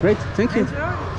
Great, thank you. Enjoy.